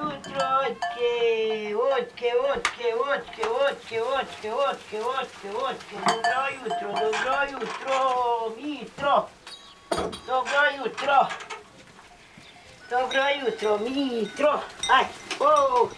jutro očke, očke, očke, očke, očke, očke, očke, očke, očke, dobro jutro, dobro jutro, mitro, dobro jutro, dobro jutro, mitro, aj, o,